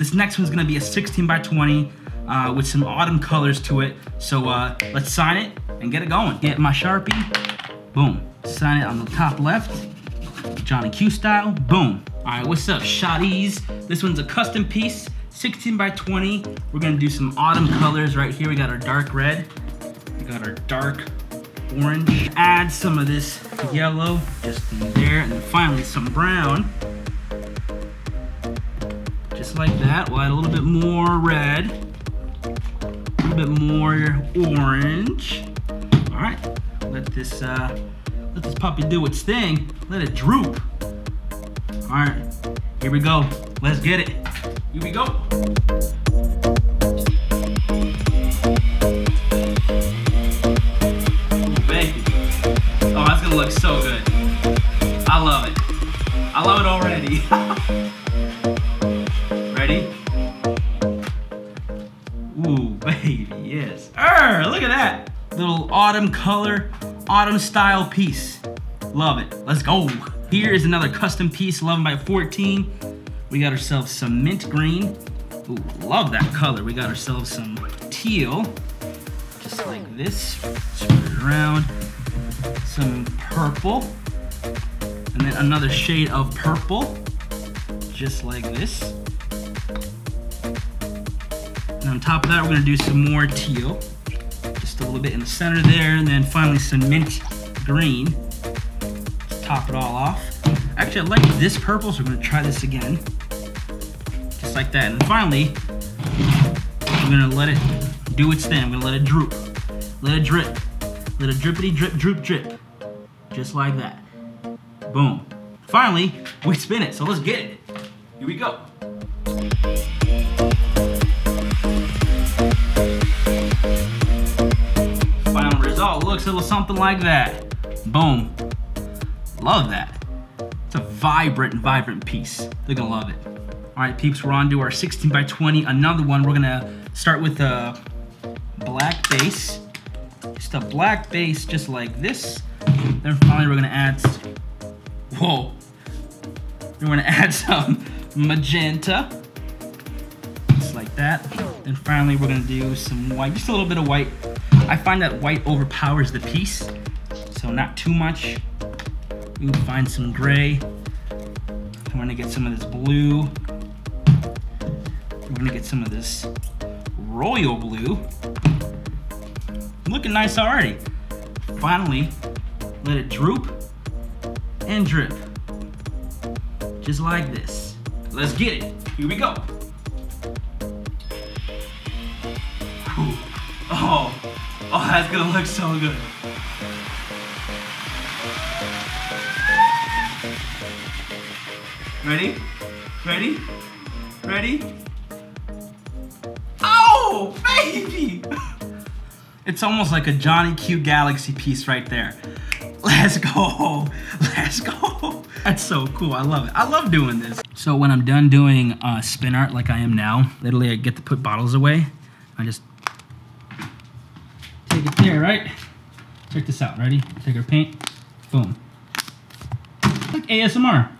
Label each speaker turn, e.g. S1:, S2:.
S1: This next one's gonna be a 16 by 20 uh, with some autumn colors to it. So uh, let's sign it and get it going. Get my Sharpie, boom. Sign it on the top left, Johnny Q style, boom. All right, what's up, shotties? This one's a custom piece, 16 by 20. We're gonna do some autumn colors right here. We got our dark red, we got our dark orange. Add some of this yellow just in there, and then finally some brown just like that. We'll add a little bit more red, a little bit more orange. All right, let this uh, let this puppy do its thing. Let it droop. All right, here we go. Let's get it. Here we go. Baby. Oh, that's gonna look so good. I love it. I love it already. Baby, yes. Err, look at that. Little autumn color, autumn style piece. Love it. Let's go. Here is another custom piece, 11 by 14. We got ourselves some mint green. Ooh, love that color. We got ourselves some teal, just like this. Spread it around. Some purple, and then another shade of purple, just like this. And on top of that, we're gonna do some more teal. Just a little bit in the center there, and then finally some mint green. Let's top it all off. Actually, I like this purple, so we're gonna try this again. Just like that. And finally, I'm gonna let it do its thing. I'm gonna let it droop. Let it drip. Let it drippity drip, droop, drip. Just like that. Boom. Finally, we spin it, so let's get it. Here we go. Result looks a little something like that. Boom. Love that. It's a vibrant, vibrant piece. They're gonna love it. All right, peeps, we're on to our 16 by 20. Another one, we're gonna start with a black base. Just a black base, just like this. Then finally, we're gonna add, whoa. We're gonna add some magenta, that. Then finally, we're gonna do some white, just a little bit of white. I find that white overpowers the piece, so not too much. We can find some gray. I'm gonna get some of this blue. We're gonna get some of this royal blue. Looking nice already. Finally, let it droop and drip. Just like this. Let's get it. Here we go. Oh, oh, that's gonna look so good. Ready? Ready? Ready? Oh, baby! It's almost like a Johnny Q Galaxy piece right there. Let's go. Let's go. That's so cool. I love it. I love doing this. So when I'm done doing uh, spin art like I am now, literally I get to put bottles away. I just take it there, right? Check this out. Ready? Take our paint. Boom. Like ASMR.